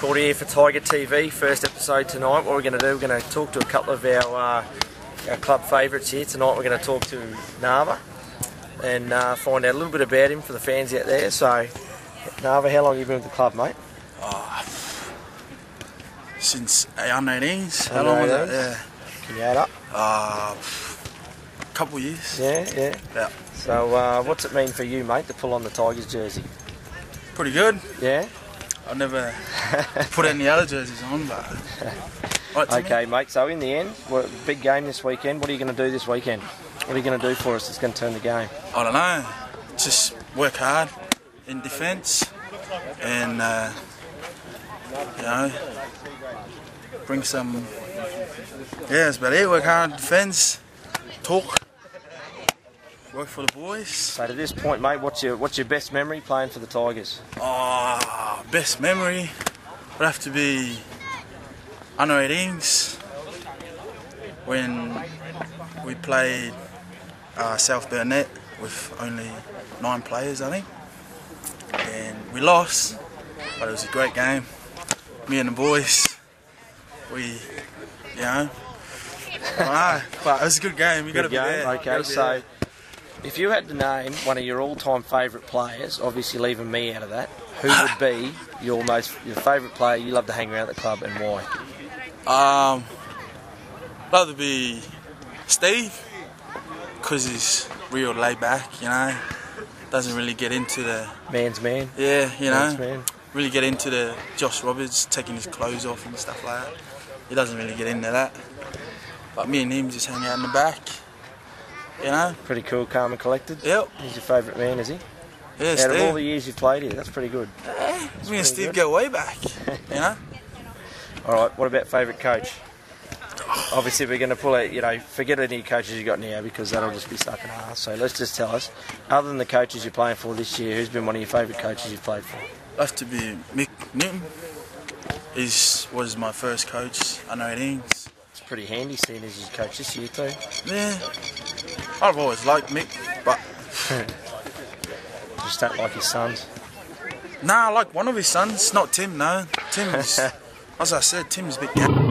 Cordy here for Tiger TV, first episode tonight. What we're going to do, we're going to talk to a couple of our, uh, our club favourites here. Tonight we're going to talk to Nava and uh, find out a little bit about him for the fans out there. So, Nava, how long have you been with the club, mate? Since under 18s. How long was that? Yeah. Can you add up? Uh, couple years. Yeah, yeah. Yeah. So, uh, what's it mean for you, mate, to pull on the Tigers jersey? Pretty good. Yeah? I never put any other jerseys on, but. Right? Okay, mate. So, in the end, big game this weekend. What are you going to do this weekend? What are you going to do for us that's going to turn the game? I don't know. Just work hard in defence and, uh, you know, bring some. Yeah, that's about it. Work hard in defence, talk, work for the boys. So, to this point, mate, what's your what's your best memory playing for the Tigers? Oh, best memory would have to be under 18s when we played uh, South Burnett with only nine players, I think. And we lost, but it was a great game. Me and the boys, we, you know, I know, but it was a good game. You got to Good be there. Okay, Gotta be so there. If you had to name one of your all-time favourite players, obviously leaving me out of that, who would be your most your favourite player you love to hang around at the club and why? Um, love to be Steve, cause he's real laid back, you know. Doesn't really get into the Man's man. yeah, you Man's know. man. Really get into the Josh Roberts taking his clothes off and stuff like that. He doesn't really get into that. But me and him just hang out in the back, you know. Pretty cool, calm and collected. Yep, He's your favourite man, is he? yeah, Out of all the years you've played here, that's pretty good. Eh, Me and Steve good. go way back, you know. All right, what about favourite coach? Obviously, we're going to pull out, you know, forget any coaches you got now because that'll just be sucking ass. So let's just tell us, other than the coaches you're playing for this year, who's been one of your favourite coaches you've played for? Have to be Mick Newton. He's was my first coach under 18s. It's pretty handy seeing as he's coach this year too. Yeah, I've always liked Mick, but Just don't like his sons. nah, I like one of his sons, not Tim. No, Tim is, as I said, Tim's a bit.